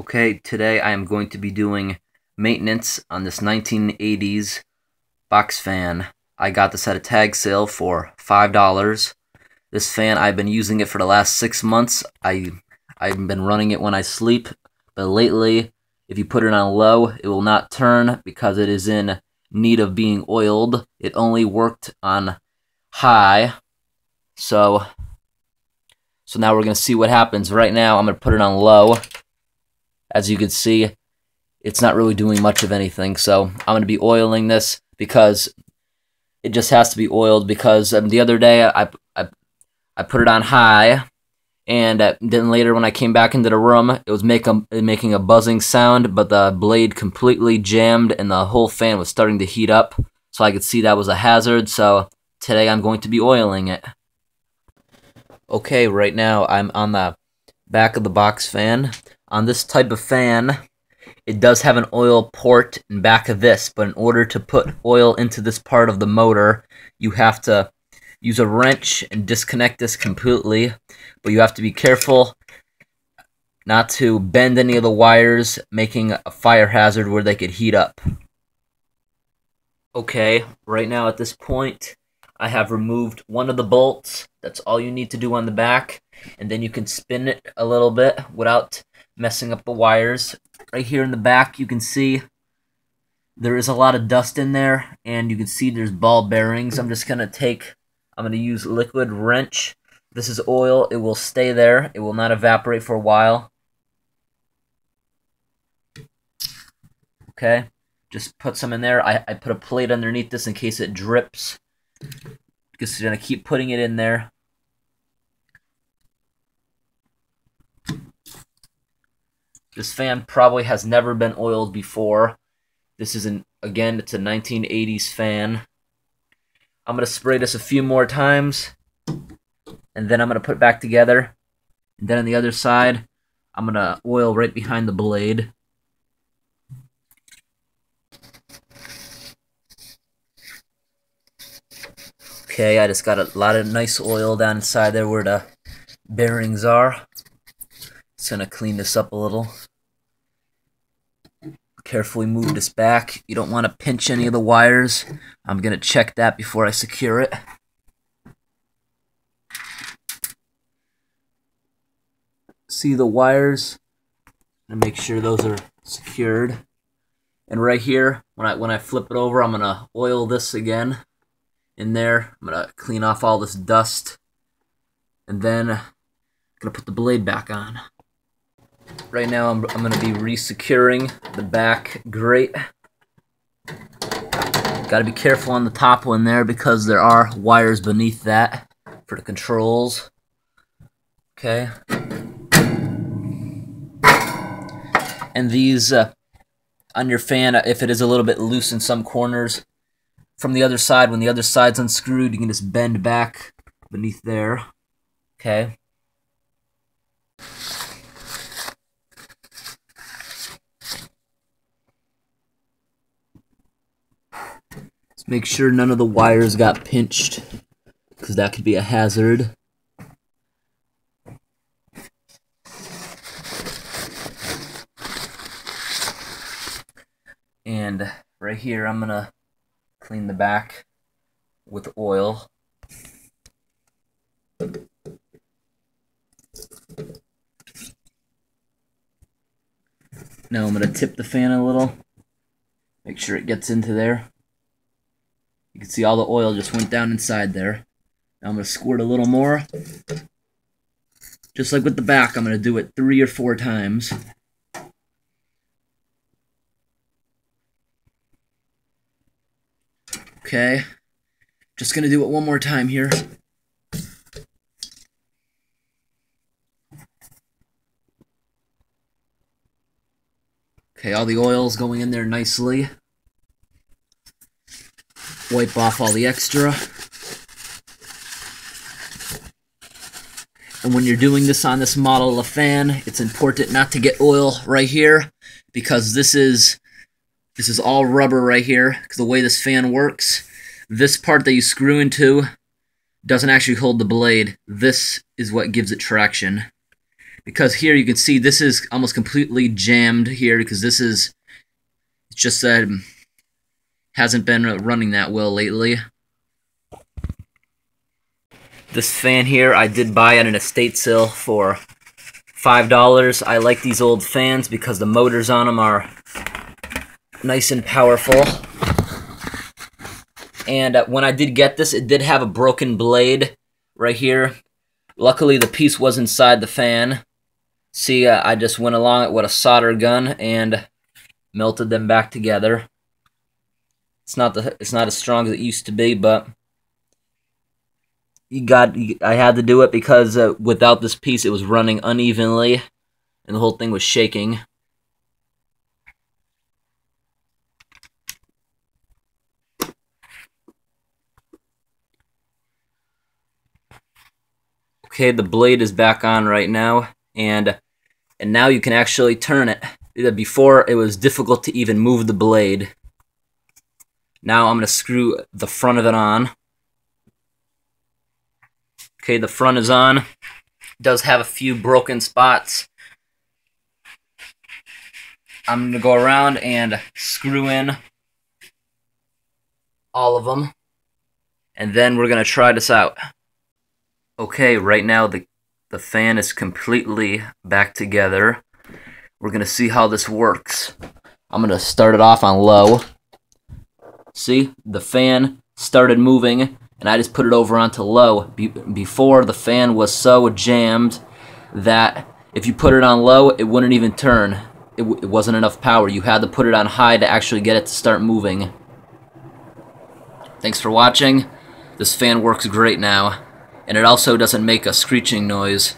Okay, today I am going to be doing maintenance on this 1980s box fan. I got this at a tag sale for $5. This fan, I've been using it for the last six months. I, I've been running it when I sleep, but lately, if you put it on low, it will not turn because it is in need of being oiled. It only worked on high, so, so now we're going to see what happens. Right now, I'm going to put it on low. As you can see, it's not really doing much of anything. So I'm going to be oiling this because it just has to be oiled because um, the other day I, I, I put it on high and uh, then later when I came back into the room, it was make a, making a buzzing sound, but the blade completely jammed and the whole fan was starting to heat up. So I could see that was a hazard. So today I'm going to be oiling it. Okay, right now I'm on the back of the box fan on this type of fan, it does have an oil port in back of this, but in order to put oil into this part of the motor, you have to use a wrench and disconnect this completely. But you have to be careful not to bend any of the wires, making a fire hazard where they could heat up. Okay, right now at this point, I have removed one of the bolts. That's all you need to do on the back. And then you can spin it a little bit without messing up the wires. Right here in the back, you can see there is a lot of dust in there, and you can see there's ball bearings. I'm just going to take, I'm going to use liquid wrench. This is oil. It will stay there. It will not evaporate for a while. Okay, just put some in there. I, I put a plate underneath this in case it drips. Just going to keep putting it in there. This fan probably has never been oiled before. This is an again, it's a 1980s fan. I'm gonna spray this a few more times, and then I'm gonna put it back together. And then on the other side, I'm gonna oil right behind the blade. Okay, I just got a lot of nice oil down inside there where the bearings are. Just gonna clean this up a little. Carefully move this back. You don't want to pinch any of the wires. I'm gonna check that before I secure it. See the wires and make sure those are secured. And right here, when I when I flip it over, I'm gonna oil this again in there. I'm gonna clean off all this dust, and then I'm gonna put the blade back on. Right now I'm, I'm going to be resecuring the back grate. Got to be careful on the top one there because there are wires beneath that for the controls. Okay. And these uh, on your fan, if it is a little bit loose in some corners, from the other side, when the other side's unscrewed, you can just bend back beneath there. Okay. Make sure none of the wires got pinched, because that could be a hazard. And right here, I'm going to clean the back with oil. Now I'm going to tip the fan a little. Make sure it gets into there. You can see all the oil just went down inside there. Now I'm going to squirt a little more. Just like with the back, I'm going to do it three or four times. Okay. Just going to do it one more time here. Okay, all the oil's going in there nicely wipe off all the extra. And when you're doing this on this model of fan, it's important not to get oil right here because this is this is all rubber right here because the way this fan works, this part that you screw into doesn't actually hold the blade. This is what gives it traction. because here you can see this is almost completely jammed here because this is it's just that hasn't been running that well lately. This fan here I did buy at an estate sale for $5. I like these old fans because the motors on them are nice and powerful. And uh, when I did get this, it did have a broken blade right here. Luckily, the piece was inside the fan. See, uh, I just went along it with a solder gun and melted them back together. It's not the it's not as strong as it used to be, but you got I had to do it because uh, without this piece, it was running unevenly, and the whole thing was shaking. Okay, the blade is back on right now, and and now you can actually turn it. Before, it was difficult to even move the blade. Now I'm going to screw the front of it on. Okay, the front is on. It does have a few broken spots. I'm going to go around and screw in all of them. And then we're going to try this out. Okay, right now the, the fan is completely back together. We're going to see how this works. I'm going to start it off on low. See, the fan started moving, and I just put it over onto low. Be before, the fan was so jammed that if you put it on low, it wouldn't even turn. It, it wasn't enough power. You had to put it on high to actually get it to start moving. Thanks for watching. This fan works great now and it also doesn't make a screeching noise